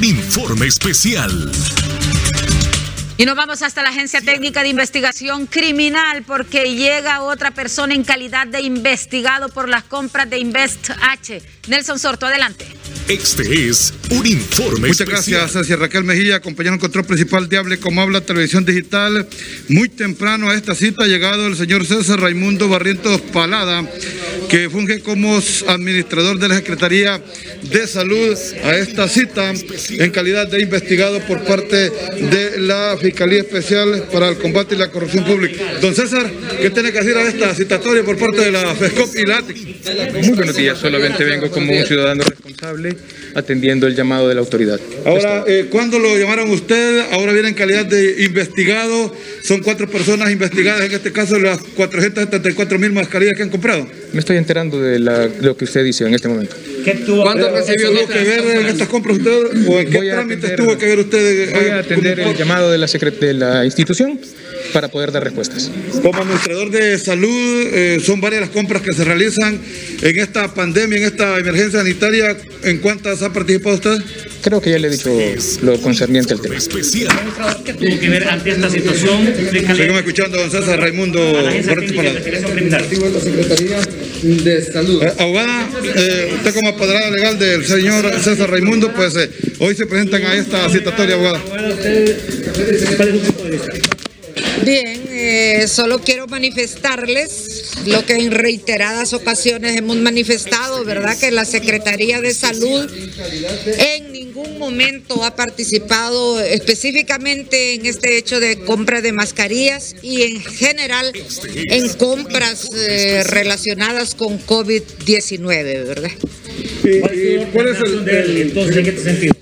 un informe especial. Y nos vamos hasta la Agencia Técnica de Investigación Criminal porque llega otra persona en calidad de investigado por las compras de Invest H. Nelson Sorto, adelante. Este es un informe Muchas gracias, hacia Raquel Mejía, compañero en control principal de Hable como habla Televisión Digital. Muy temprano a esta cita ha llegado el señor César Raimundo Barrientos Palada, que funge como administrador de la Secretaría de Salud a esta cita en calidad de investigado por parte de la Fiscalía Especial para el Combate y la Corrupción Pública. Don César, ¿qué tiene que decir a esta citatoria por parte de la FESCOP y la ATIC? Muy buenos días, solamente vengo como un ciudadano responsable atendiendo el llamado de la autoridad. Ahora, eh, ¿cuándo lo llamaron usted? Ahora viene en calidad de investigado. Son cuatro personas investigadas, en este caso las 474 mil mascarillas que han comprado. Me estoy enterando de la- lo que usted dice en este momento. ¿Cuándo recibió ¿Tuvo que ver en estas compras usted o en qué trámites tuvo que ver usted? Voy a atender como- el llamado de la, secre- de la institución para poder dar respuestas. Como administrador de salud, eh, son varias las compras que se realizan en esta pandemia, en esta emergencia sanitaria. ¿En cuántas ha participado usted? Creo que ya le he dicho lo concerniente al tema. especial. ¿Qué tuvo que ver ante esta situación? Explícale Seguimos escuchando a don César Raimundo a la Agencia Barreto Técnica de Palada. Investigación Criminal. la Secretaría de Salud. Eh, abogada, eh, usted como apoderada legal del señor César Raimundo, pues eh, hoy se presentan a esta citatoria, abogada. Bien, eh, solo quiero manifestarles lo que en reiteradas ocasiones hemos manifestado, ¿verdad? Que la Secretaría de Salud en momento ha participado específicamente en este hecho de compra de mascarillas y en general en compras eh, relacionadas con COVID-19, ¿verdad? ¿Cuál es el- de él, entonces en este sentido?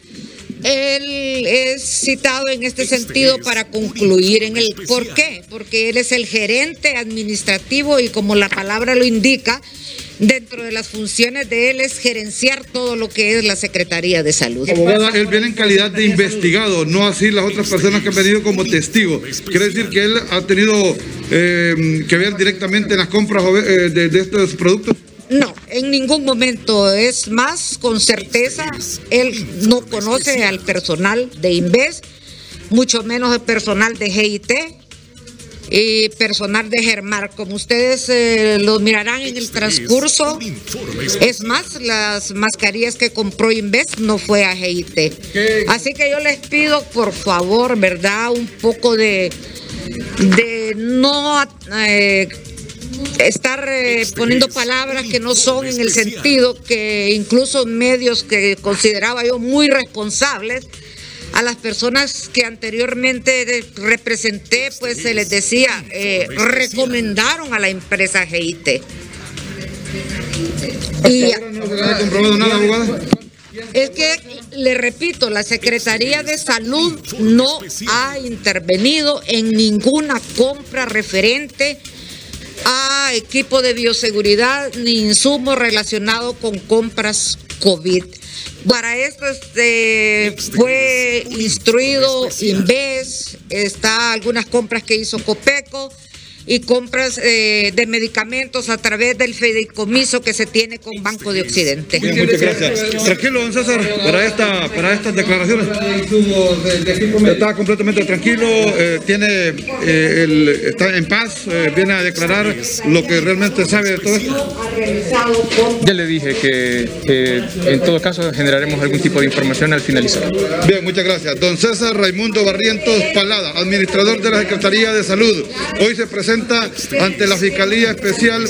Él es citado en este sentido para concluir en el por qué, porque él es el gerente administrativo y como la palabra lo indica, dentro de las funciones de él es gerenciar todo lo que es la Secretaría de Salud. Abogada, él viene en calidad de investigado, no así las otras personas que han venido como testigos. Quiere decir que él ha tenido eh, que ver directamente en las compras eh, de, de estos productos. No, en ningún momento. Es más, con certeza, él no conoce al personal de Inves, mucho menos el personal de GIT y personal de Germar. Como ustedes eh, lo mirarán en el transcurso, es más, las mascarillas que compró Inves no fue a GIT. Así que yo les pido, por favor, ¿verdad? Un poco de, de no... eh, estar eh, poniendo palabras que no son en el sentido que incluso medios que consideraba yo muy responsables a las personas que anteriormente representé, pues se les decía, eh, recomendaron a la empresa GIT. Y nada, abogada. es que, le repito, la Secretaría de Salud no ha intervenido en ninguna compra referente a equipo de bioseguridad ni insumos relacionados con compras COVID. Para esto este, fue instruido Inves, está algunas compras que hizo Copeco y compras eh, de medicamentos a través del fideicomiso que se tiene con Banco de Occidente. Bien, muchas gracias. Tranquilo, don César, para, esta, para estas declaraciones. Está completamente tranquilo, eh, tiene, eh, el- está en paz, eh, viene a declarar lo que realmente sabe de todo esto. Ya le dije que eh, en todo caso generaremos algún tipo de información al finalizar. Bien, muchas gracias. Don César Raimundo Barrientos Palada, administrador de la Secretaría de Salud. Hoy se presenta ante la Fiscalía Especial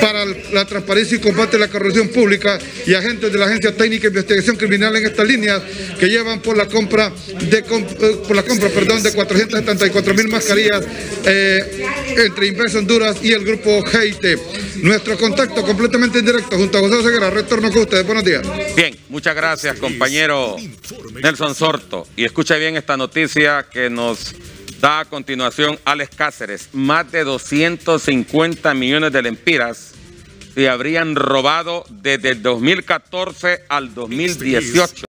para la Transparencia y Combate a la Corrupción Pública y agentes de la Agencia Técnica de Investigación Criminal en estas líneas que llevan por la compra de eh, por la compra, perdón, de 474 mil mascarillas eh, entre Inves Honduras y el grupo GIT. Nuestro contacto completamente en directo junto a José Ceguera. Retorno con ustedes. Buenos días. Bien, muchas gracias, compañero Nelson Sorto. Y escucha bien esta noticia que nos da a continuación Alex Cáceres. Más de 250 millones de lempiras se habrían robado desde el 2014 al 2018.